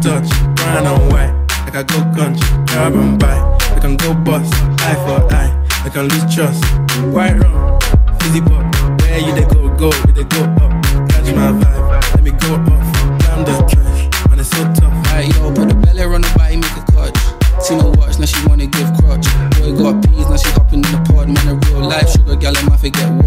touch, brown and white. I can go country, grab and buy. I can go bust, eye for eye. I can lose trust. White wrong, fizzy pop. Where you they go, go, you they go up. Catch my vibe, let me go off. Damn the trash, man, it's so tough. Alright, yo, put the belly on the body, make a clutch. See my watch, now she wanna give crutch. Boy got peas, now she hopping in the pod. Man, a real life sugar gal, I might forget what.